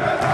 Yeah.